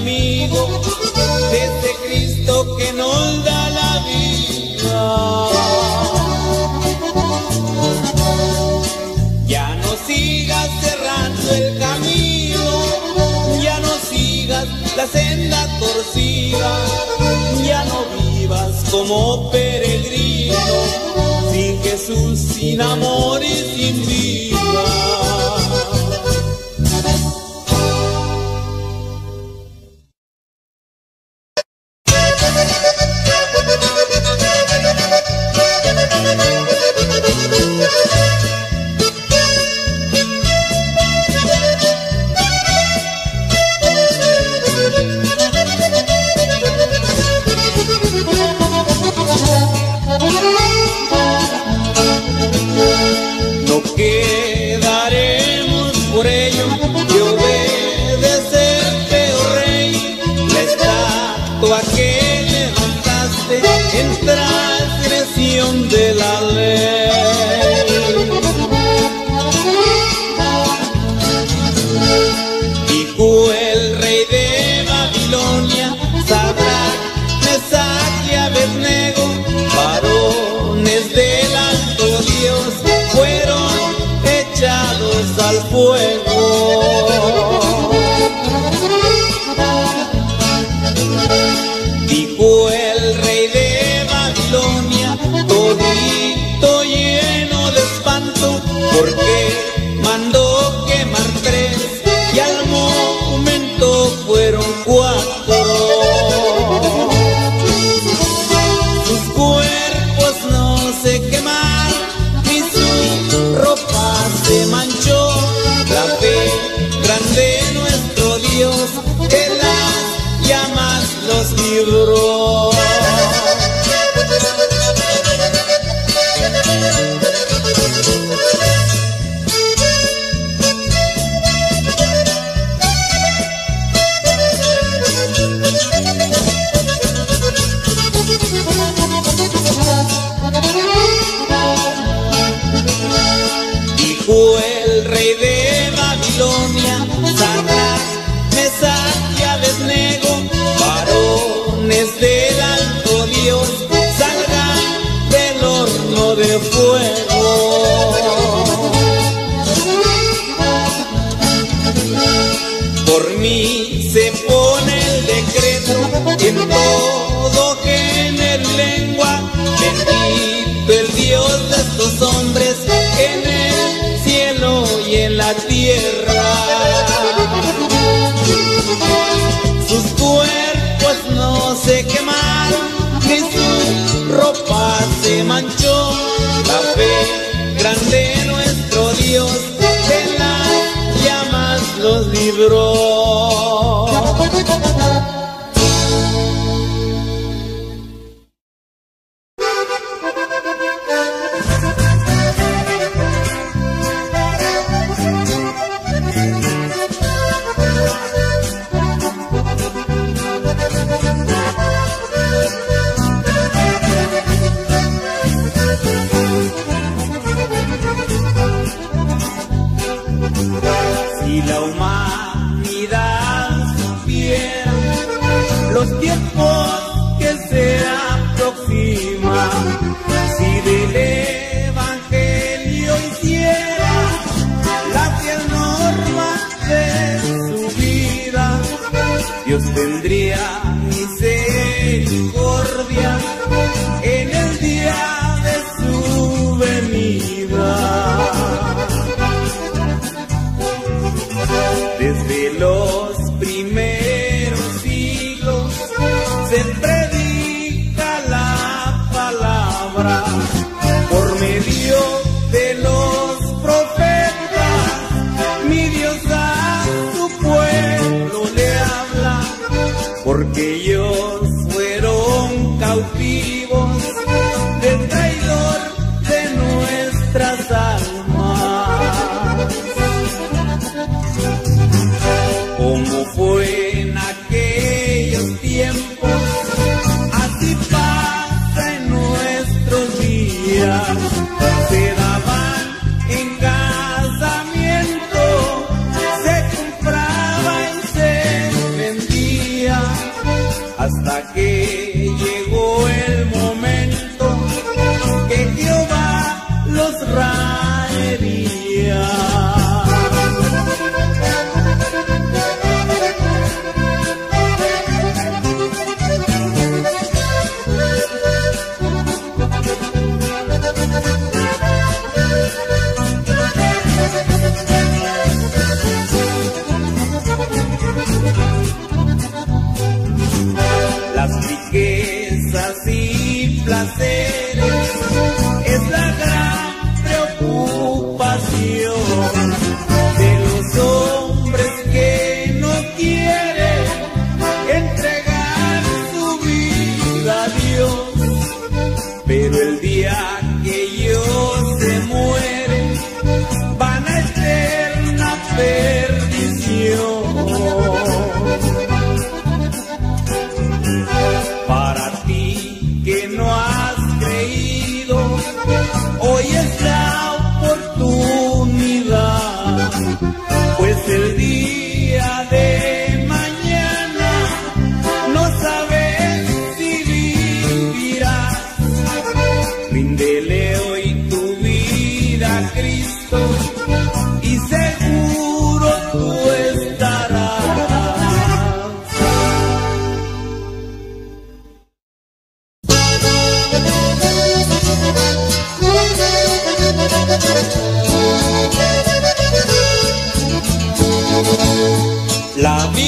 amigo de este Cristo que nos da la vida. Ya no sigas cerrando el camino, ya no sigas la senda torcida, ya no vivas como peregrino, sin Jesús, sin amor y sin vida. el rey de Babilonia. Los tiempos que se aproximan. Porque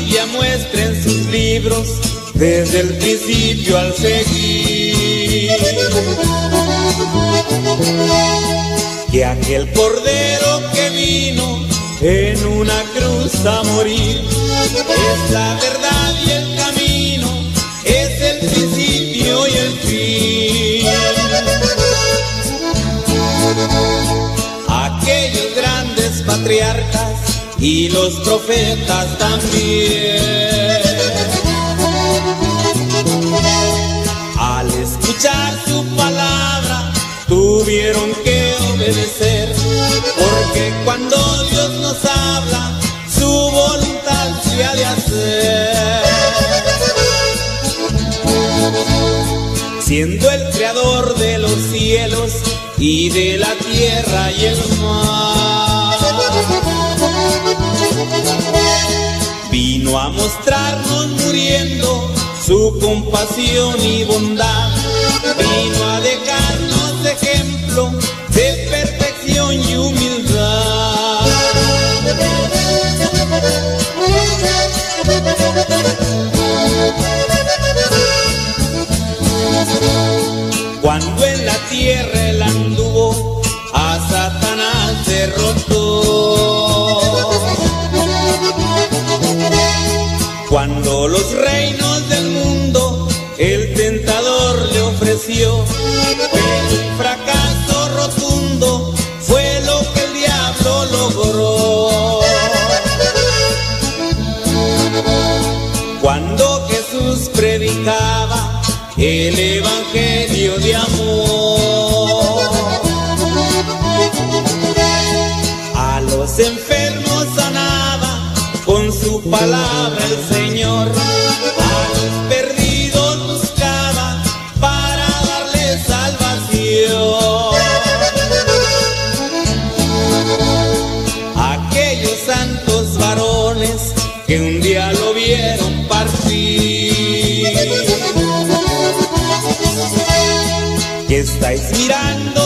Biblia muestra en sus libros desde el principio al seguir que aquel cordero que vino en una cruz a morir es la verdad y el camino, es el principio y el fin. Aquellos grandes patriarcas y los profetas también. Al escuchar su palabra tuvieron que obedecer, porque cuando Dios nos habla, su voluntad se ha de hacer. Siendo el creador de los cielos y de la tierra y el mar. Su compasión y bondad. Vino a dejarnos ejemplo de perfección y humildad. Cuando en la tierra él anduvo, a Satanás derrotó. Cuando los reinos alaba el Señor. A los perdidos para darle salvación. Aquellos santos varones que un día lo vieron partir. Que estáis mirando?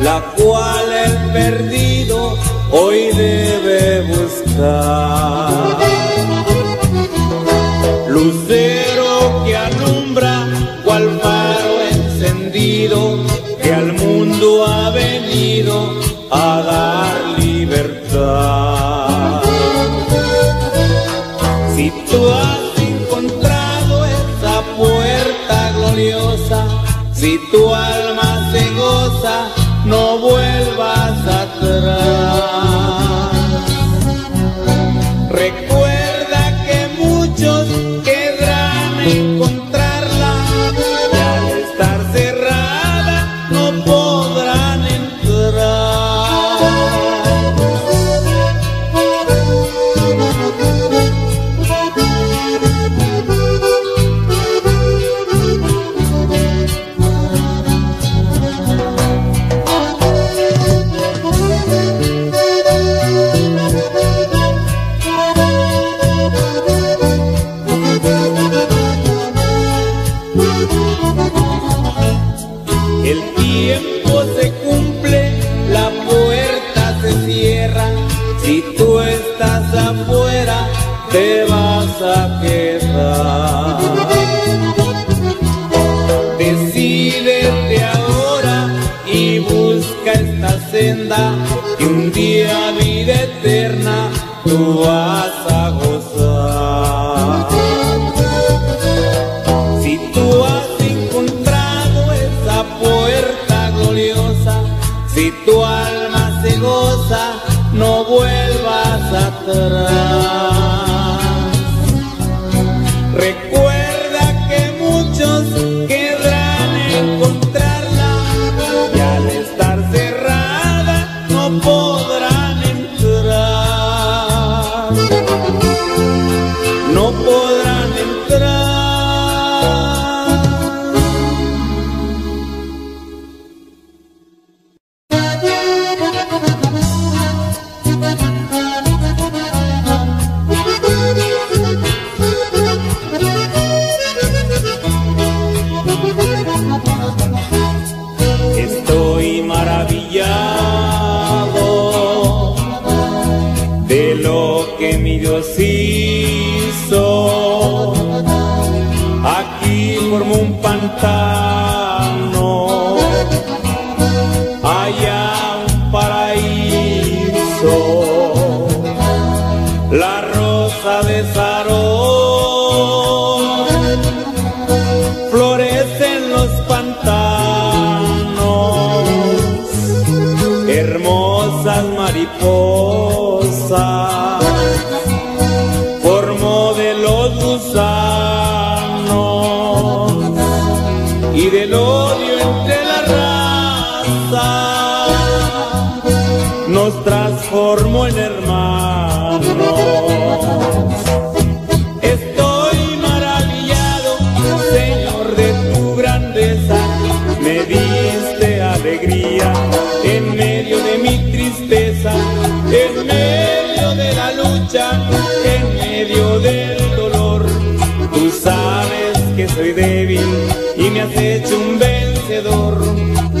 La cual el perdido hoy debe buscar. no puedo ta dùng tia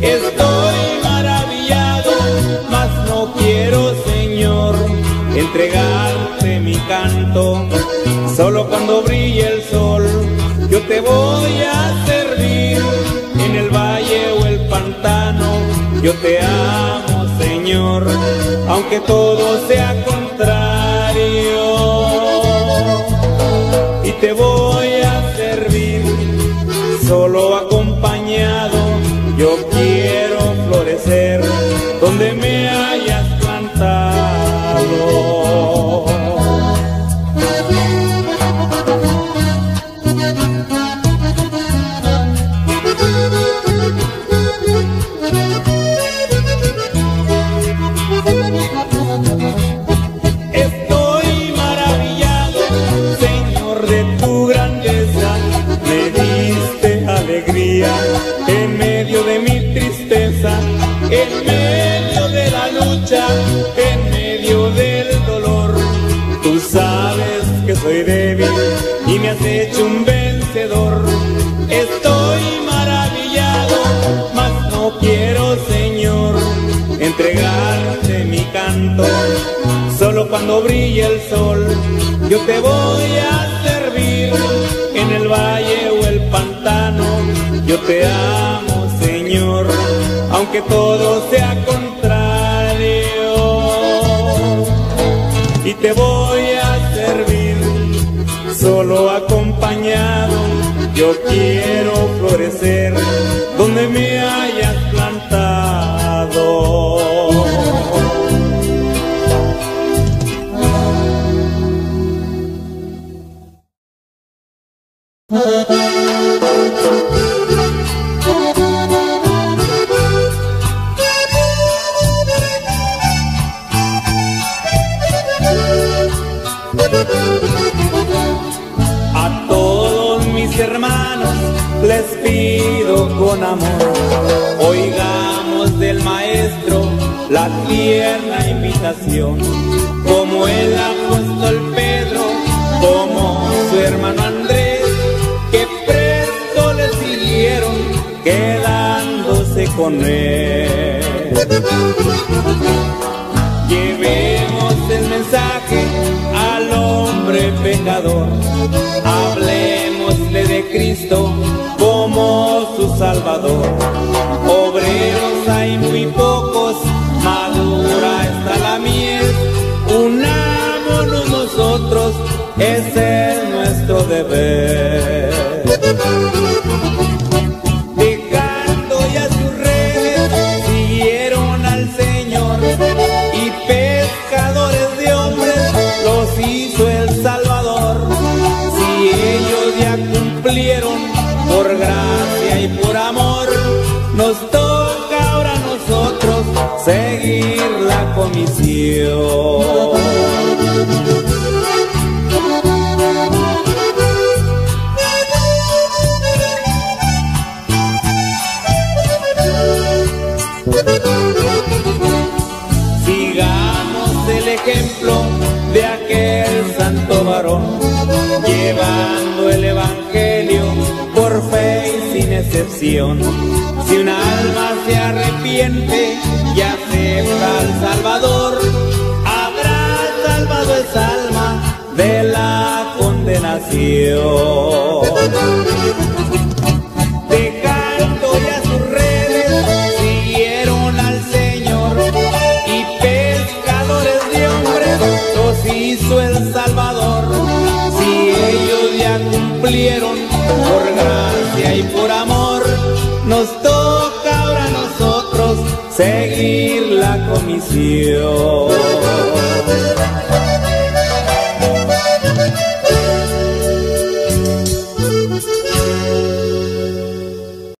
Estoy maravillado, mas no quiero, Señor, entregarte mi canto. Solo cuando brille el sol, yo te voy a servir en el valle o el pantano. Yo te amo, Señor, aunque todo sea contrario. Y te voy aunque todo sea contrario. Y te voy a servir, solo acompañado, yo quiero florecer donde mi Oigamos del maestro la tierna invitación, como el apóstol Pedro, como su hermano Andrés, que presto le siguieron quedándose con él. Llevemos el mensaje al hombre pecador, hablemosle de Cristo como Salvador. Y. Si un alma se arrepiente y acepta al Salvador, habrá salvado esa alma de la condenación. Dejando ya sus redes, siguieron al Señor y pescadores de hombres los hizo el Salvador. Si ellos ya cumplieron por gracia y por amor, seguir la comisión.